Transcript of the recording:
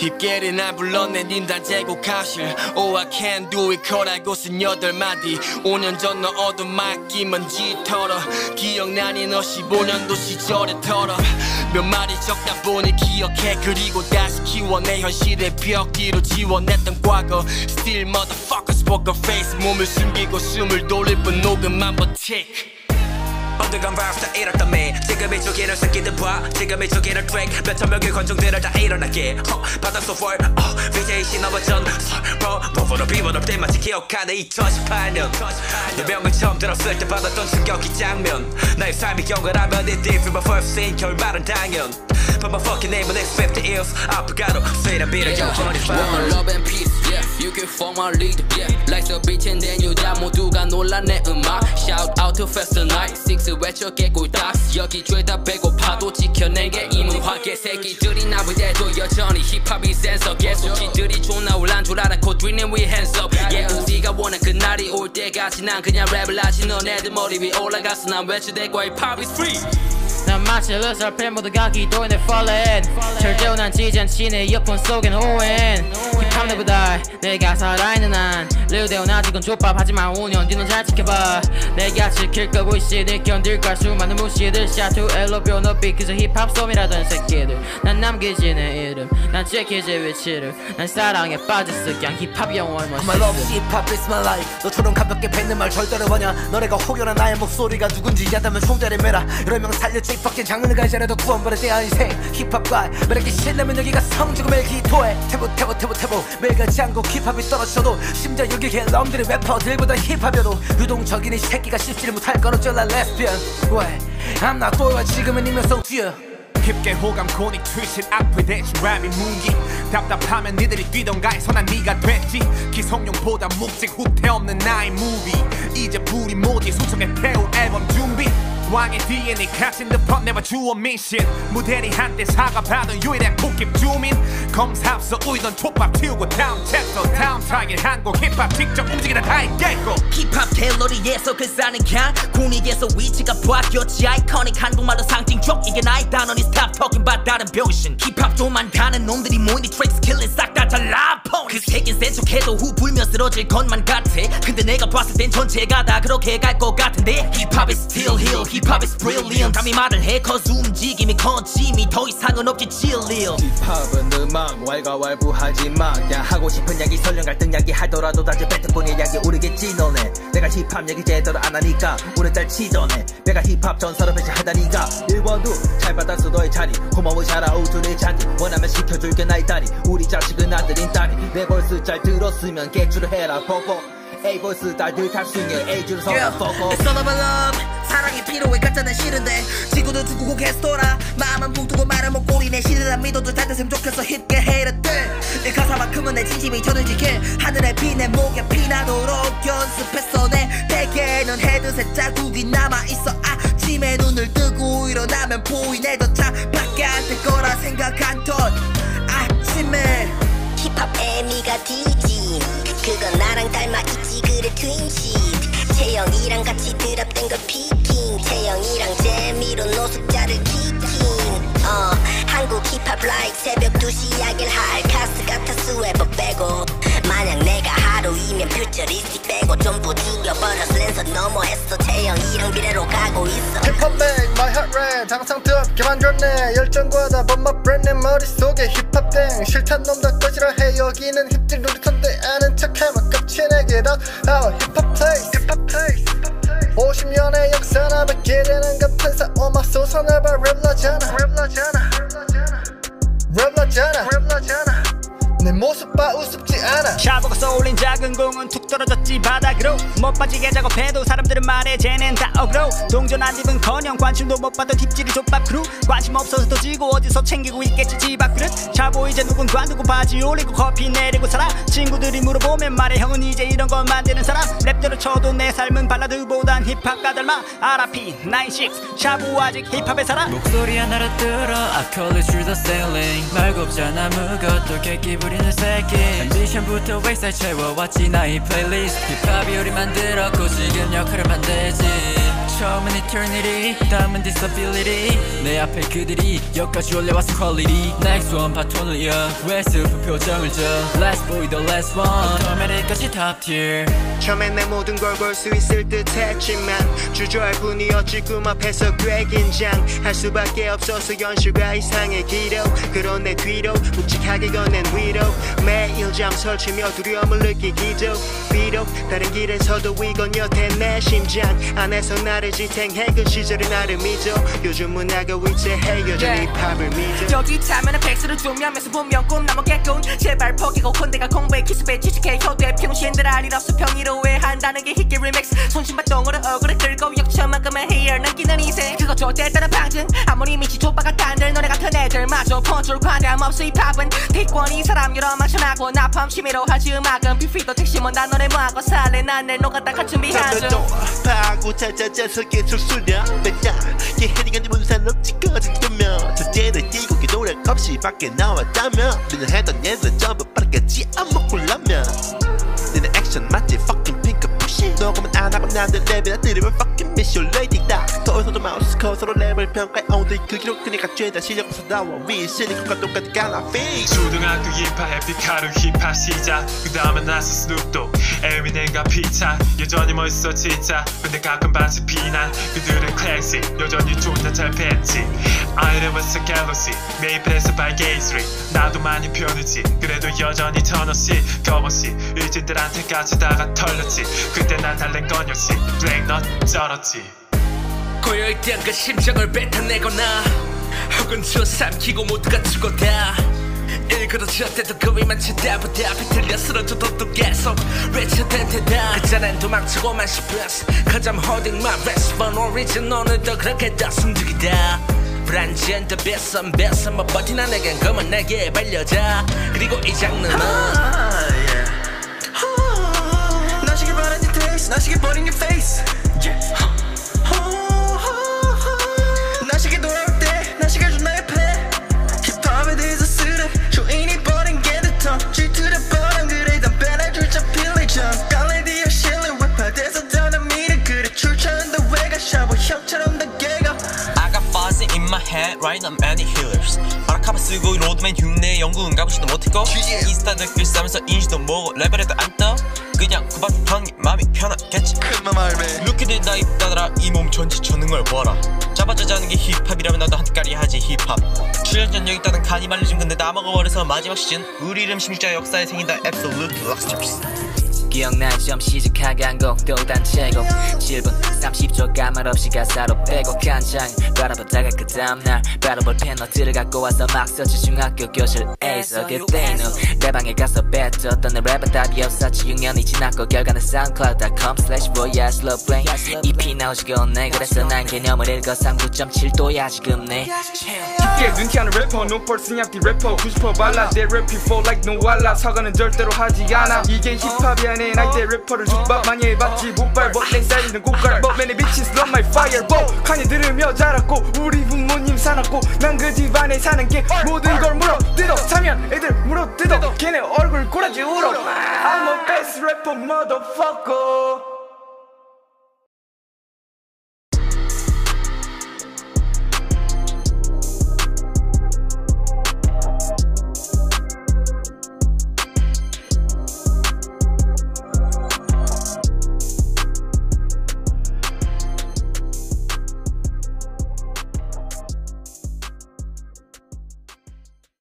힙계를 날 불러내린다 제곡하실. Oh I can do it 거라고 쓴 여덟 마디. 5년 전 너 얻은 맡기면 짙어러 기억나니 너 15년도 시절에 털어. 몇 마디 적다 보니 기억해. 그리고 다시 키워내 현실의 벽 뒤로 지워냈던 과거. Still motherfuckers poker face. 몸을 숨기고 숨을 돌릴 뿐 녹음만 버 랩스타 잃었던 매 지금의 조기를 새끼들 봐. 지금의 조기를 트랙 몇천 명의 관중들을 다 일어나게. 어, 바닷속 월 어, VJ 신어버 전설 뭐 보보로 비보로 때마치 기억하네. 2018년. 내 명을 처음 들었을 때 받았던 충격이 장면. 나의 삶이 경과라면 it different but first scene. 결말은 당연. But my fucking name on next 50 years I forgot to say that beat Yeah, again one love and peace. You can form our lead. Yeah, like the beach and then you 다 모두가 놀란 내 음악. Shout out to Fest Night. Six 외쳐 개꿀딱. 여기 죄다 배고파도 지켜내게 이문화계 새끼들이 나쁠 때도 여전히 힙합이 센서 계속 지들이 존나 올란 줄 알았고 뛰는 we hands up. Yeah, 우리가 원한 그날이 올 때까지 난 그냥 랩을 하지 너네들 머리 위 올라가서 난 외치대과 힙합 is free. 난 마치 루스라팬 모두가 기도에 내 fallen. 절대로 난 지지 않지 내 이어폰 속엔 오엔 힙합 내보다 내가 살아있는 한. 르데온 아직은 족밥 하지만 5년 뒤는 잘 지켜봐. 내가 지킬 거고 있지 늘 견딜까 수많은 무시들. 샤투 엘로비오 너비 그저 힙합 솜이라던 새끼들. 난 남기지 내 이름. 난 지키지 위치를. 난 사랑에 빠졌어 그냥 힙합 영원 My love 멋있어 hop is my life. 너처럼 가볍게 뱉는 말 절대로 뭐냐 너네가 혹여나 나의 목소리가 누군지 야다면 총대를 매라. 여러 명 살렸 지 fucking 장르를 가지라도 구원받을 때야 인생 힙합과 매력이 신라면 여기가 매일 기도해. 태보 태보 태보 태보. 매일가 장고 힙합이 떨어져도 심지어 여기 갤럼들이 래퍼들보다 힙합이어도 유동적인 이 새끼가 씹지를 못할 건 어쩔라 레스피언 왜 I'm not 또야 지금은 익명성 뒤에 깊게 호감 고니 트윗은 악플 대신 랩이 무기. 답답하면 니들이 뛰던가 해서 난 니가 됐지. 기성용보다 묵직 후퇴 없는 나의 무비 이제 불이 모지? 수성에 태울 앨범 준비 왕의 DNA the pop never 주어 미신. 무대리 한때 사과받은 유일한 국힙 주민. 검사합서 우이던 촉밥 튀우고 다음 챕터. 다음 타겟 한국 힙합 직접 움직이다 다 있겠고 힙합 갤러리에서 그 사는 강. 군익에서 위치가 바뀌었지. 아이코닉 한국말로 상징적 이게 나의 단어니. Stop talking about 다른 병신. 힙합 좀만 가는 놈들이 모이니 트랙 스킬은 싹다 잘라 그 새끼 센 척 해도 후 불면 쓰러질 것만 같아. 근데 내가 봤을 땐 전체가 다 그렇게 갈 것 같은데. 힙합 is still here 힙합 is brilliant. 감히 말을 해. Cause 움직임이 거침이 더 이상은 없지 chill 힙합은 음악 왈가왈부하지 마. 그냥 하고 싶은 이야기 설령 갈등 이야기 하더라도 다들 뱉어보니 이야기 오르겠지 너네. 내가 힙합 얘기 제대로 안 하니까 오늘 잘 치더네. 내가 힙합 전설을 배치하다니까. 1번도 잘 받았어 너의 자리. 고마워 자라오 둘의 잔디. 원하면 시켜줄게 나의 딸이. 우리 자식은 아들인 딸이. 내 벌스 잘 들었으면 개추를 해라 뽀뽀 벌스 딸들 탑승해. 서라 Yeah, 뽀뽀 it's all about love. 사랑이 필요해 가짜는 싫은데. 지구도 두고 계속 돌아 마음은 붕뜨고 말은 못 꼬리 내 시대란 믿어도 잘 됐으면 좋겠어. 힙게 헤이러들 이 가사만큼은 내 진심이 전해지게 하늘에 비내 목에 피나도록 연습했어. 내 베개는 헤드셋 자국이 남아있어. 아침에 눈을 뜨고 일어나면 보이네. 더차 바깥일 거라 생각한 ton 아침에 힙합 애미가 뒤지 그건 나랑 닮아 있지. 그래 트윈십 채영이랑 같이 드랍된 걸 피킹 채영이랑 재미로 노숙자를 키킹 어 한국 힙합 라이크 새벽 2시 이야기를 할 카스 같아 스웨버 빼고. 만약 내가 하루이면 퓨처리스틱 빼고 전부 죽여버려 랜서 너머했어. 채영이랑 미래로 가고 있어. 힙합 make my red. 항상 뜨겁게 만들었네. 열정과 다 범마 브랜드 머릿속에 힙합 땡. 싫단 놈다 꺼지라 해. 여기는 힙질 놀이터인데 아는 척하면 깝치네 다 our 힙합 place 힙합 place 50년의 역사나 뵙게 되는 건 판사 오마 소선을 봐랩 샤버가 쏠린 작은 공은 툭 떨어졌지 바닥으로. 못 빠지게 작업해도 사람들은 말해 쟤는 다 어그로 동전 안 입은커녕 관심도 못 받던 힙질이 족밥 크루 관심 없어서 더 지고 어디서 챙기고 있겠지 집 앞그릇. 자보 이제 누군 관두고 바지 올리고 커피 내리고 살아. 친구들이 물어보면 말해 형은 이제 이런 거 만드는 사람. 랩대로 쳐도 내 삶은 발라드보단 힙합과 닮아. RP 96 샤보 아직 힙합에 살아. 목소리 하나로 들어. I call it through the ceiling. 말 곱잖아 무것도 객기 부리는 새끼. 오 디션부터 웨이사이 채워왔지 나의 플레이리스트 힙합이 우리 만들었고 지금 역할을 만들지 처음은 eternity 다음은 disability. 내 앞에 그들이 여기까지 올려왔어 quality next one 바톤을 이어 웨스트 표정을 줘. Last boy the last one. 어메리까지 top tier. 처음엔 내 모든 걸 볼 수 있을 듯 했지만 주저할 뿐이었지 꿈 앞에서 꽤 긴장할 수밖에 없어서 연출과 이상의 기록. 그런 내 뒤로 묵직하게 건넨 위로. 매일 잠 설치며 두려움을 느끼기도 비록 다른 길에서도 이건 여태 내 심장 안에서 나를 지탱해. 그 시절의 나를 믿어. 요즘 문화가 위태해 여전히 팝을 믿어. 여기 타면은 백수를 조명면서 보면 꿈나무겠군 제발 포기고 콘대가 공부에 기습에 지식해 효도의 병신들 알일 없어 평이로해. 한다는 게 히트 리믹스. 손신발동으로 얼굴을 끌고 역처만큼은 헤어 남기는 인생 그거 따른 방증. 아무리 미치 족바가 딴들 너네 같은 애들마저 폰줄 관대함 없어 이 팝은 대권이 사람 여러 망신하고 나펌 취미로 하지 음악은 비피도 택시몬 다 너네 뭐하고 살래. 난내 녹았다. 같 준비하죠 파고 찾아자서 계속 수련 맨날 얘 헤딩한 문산 없지 거짓되면 첫째는 이곡이 노력 없이 밖에 나왔다면 너는 했던 얘들 전부 빠르겠지. 안 먹고 라면. 너는 액션 맞지? Fucking 핑크 푸시? 녹음은 안 하고 남들 랩이나 들으면 fucking 미션 레이디다 더워서도 마우스 커서로 랩을 평가해. Only 그 기록 그니까 죄다 실력 없어 나와. 위 실리콘과 똑같이 갈라 피 초등학교 힙합 에픽하루 힙합 시작. 그 다음에 나서 스눕독 에미넴과 피차. 여전히 멋있어 진짜. 근데 가끔 반씩 비난 그들은 클래식. 여전히 존나 잘 뺐지. 아이레버스 갤럭시 메이플에서 발게이스리 나도 많이 편했지. 그래도 여전히 터너시 거버시 의진들한테 까지 다가 털렸지. 그때 난 달랜 건 역시 블랙넛 쩔었지 고요했던 그 심정을 뱉어내거나 혹은 저 삼키고 모두가 죽었다. 일그러졌대도 그 위만 쳐다보다 비틀려 쓰러져도 또 계속 외쳐댄 테다. 그전엔 도망치고만 싶었어 Cause I'm holding my breath. But origin 오늘도 그렇게 더 숨죽이다. 불안지한 더 뱃섬 뱃섬 뭐 버티나 내겐 검은 내게 발려자. 그리고 이 장르는 나시길 바란 네 테이스 나시길 버린 네 페이 쓰고 로드맨 흉내 연구는 가보지도 못했고 인스타 댓글 싸면서 인지도 뭐고 레벨에도 안 떠. 그냥 하는 게 마음이 편하겠지. Look at it, 나 입다더라 이 몸 전체 전능을 보아라. 잡아짜자는 게 힙합이라면 나도 한때까리 하지 힙합. 출연 전력 있다는 간이 말려진 근데 다 먹어버려서 마지막 시즌 우리 이름 심자 역사에 생긴다 Absolute Lobsters. 기억나 좀 시작하게 한 곡도 단체곡. 7분 30초 까말 없이 가사로 빼고 간장. 바라보다가 그 다음날 바라볼 패너들을 갖고 와서 막 썼지 중학교 교실 에서 그때는 내 방에 가서 뱉었던 내 랩은 답이 없었지. 6년이 지났고 결과는 soundcloud.com slash voyage love brain EP 나오지가 없네. 그래서 난 개념을 읽어 39.7도야 지금 내 깊게 눈티하는 래퍼 노펄 스냅디 래퍼 90% 발라 내 랩이 flow like no 알라 사과는 절대로 하지 않아. 이게 힙합이 아닌 나이때 래퍼를 족밥 많이 해봤지 못발 벗내 쌓이는 고갈 버맨의 미친 slum my fireball 칸이 들으며 자랐고 우리 부모님 사놨고 난 그 집안에 사는 게 모든 걸 물어 뜯어. 사면 애들 물어 뜯어. 걔네 얼굴 꼬라지 울어. I'm a best rapper motherfucker